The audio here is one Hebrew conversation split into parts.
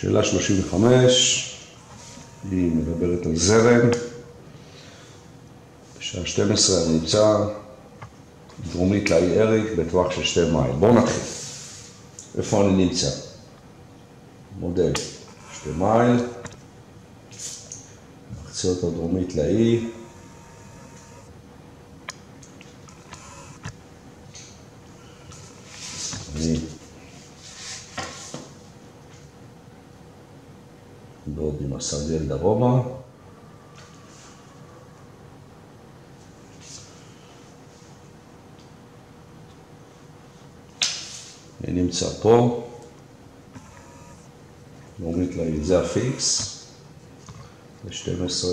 שאלה 35, היא מדברת על זרם. בשעה 12 אני נמצא דרומית לאי אריק בטווח של שתי מייל. בואו נתחיל. איפה אני נמצא? מודל שתי מייל, מחציות הדרומית לאי. ועוד עם הסרגל דרומה. נמצא פה, דרומית לעיל, זה הפיקס, ב-12,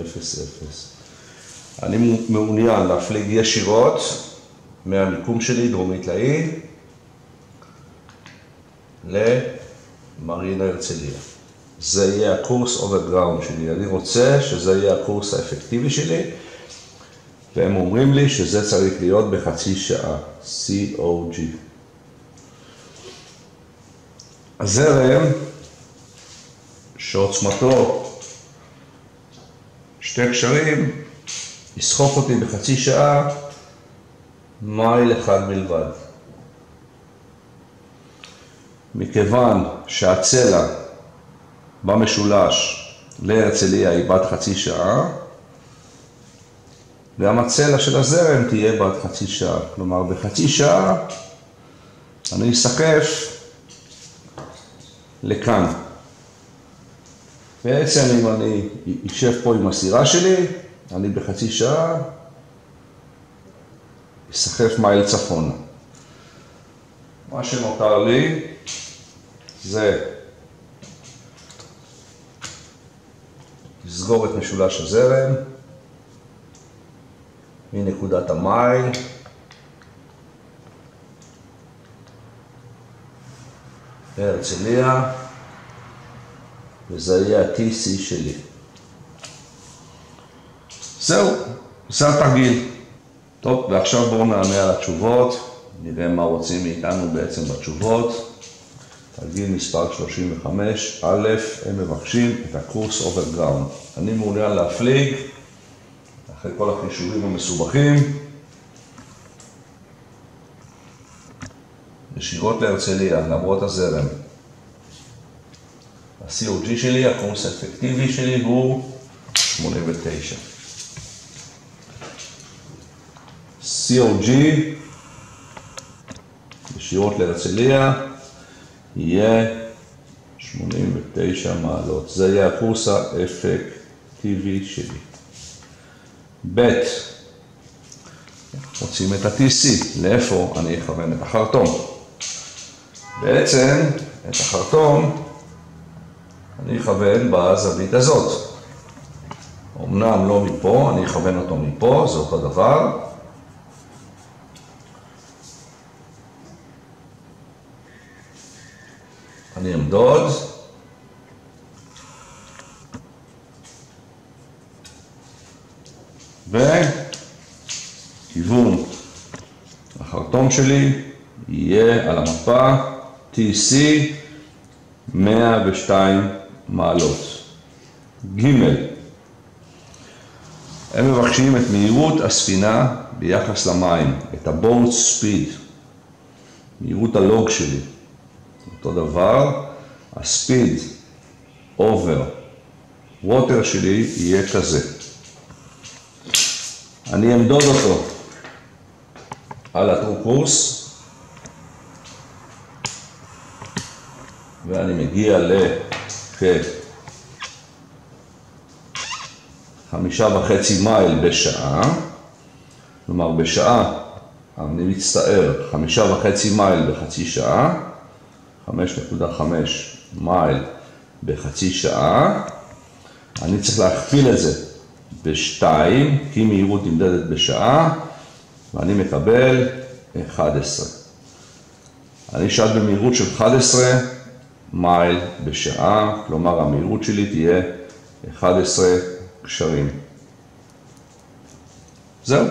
0, 0. אני מעוניין להפליג ישירות מהמיקום שלי, דרומית לעיל, למרינה הרצליה. זה יהיה הקורס over ground שלי. אני רוצה שזה יהיה הקורס האפקטיבי שלי, והם אומרים לי שזה צריך להיות בחצי שעה, COG. הזרם שעוצמתו שתי קשרים, יסחוף אותי בחצי שעה מייל אחד בלבד. מכיוון שהצלע במשולש להרצליה היא בת חצי שעה, גם הצלע של הזרם תהיה בת חצי שעה. כלומר, בחצי שעה אני אסחף לכאן. בעצם אם אני אשב פה עם הסירה שלי, אני בחצי שעה אסחף מייל צפונה. מה שנותר לי זה לסגור את משולש הזרם מנקודת המייל להרצליה וזה יהיה ה-TC שלי. זהו, זה התרגיל. טוב, ועכשיו בואו נענה על התשובות, נראה מה רוצים מאיתנו בעצם בתשובות. תרגיל מספר 35, א', הם מבקשים את הקורס over ground. אני מעוניין להפליג, אחרי כל החישובים המסובכים, ישירות להרצליה, למרות הזרם. ה-COG שלי, הקורס האפקטיבי שלי הוא 89. COG, ישירות להרצליה, יהיה 89 מעלות. זה יהיה הקורס האפקטיבי שלי. ב' רוצים את ה-TC, לאיפה אני אכוון את החרטום. בעצם את החרטום אני אכוון בזווית הזאת. אמנם לא מפה, אני אכוון אותו מפה, זה אותו דבר. אני אמדוד. וכיוון החרטום שלי יהיה על המפה TC 102 מעלות. ג' הם מבקשים את מהירות הספינה ביחס למים, את ה-boat speed, מהירות הלוג שלי. אותו דבר, הספיד אובר ווטר שלי יהיה כזה. אני אמדוד אותו על הטרוקורס ואני מגיע לכ... חמישה וחצי מייל בשעה, כלומר בשעה, אני מצטער, חמישה וחצי מייל בחצי שעה, 5.5 מייל בחצי שעה, אני צריך להכפיל את זה בשתיים, כי מהירות נמדדת בשעה, ואני מקבל 11. אני שאל במהירות של 11 מייל בשעה, כלומר המהירות שלי תהיה 11 קשרים. זהו.